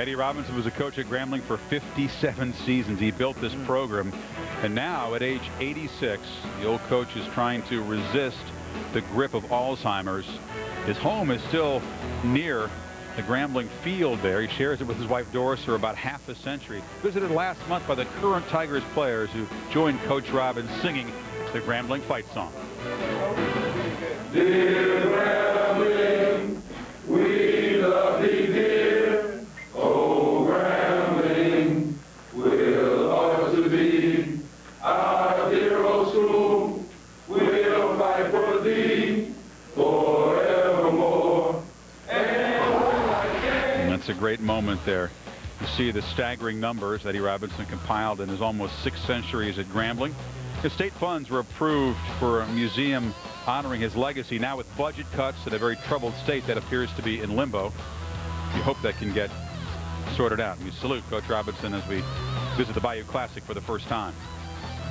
Eddie Robinson was a coach at Grambling for 57 seasons. He built this mm. program. And now at age 86, the old coach is trying to resist the grip of Alzheimer's. His home is still near the Grambling field there. He shares it with his wife Doris for about half a century. Visited last month by the current Tigers players who joined Coach Robinson singing the Grambling fight song. A great moment there. You see the staggering numbers Eddie Robinson compiled in his almost six centuries at Grambling. The state funds were approved for a museum honoring his legacy. Now with budget cuts in a very troubled state that appears to be in limbo, we hope that can get sorted out. We salute Coach Robinson as we visit the Bayou Classic for the first time.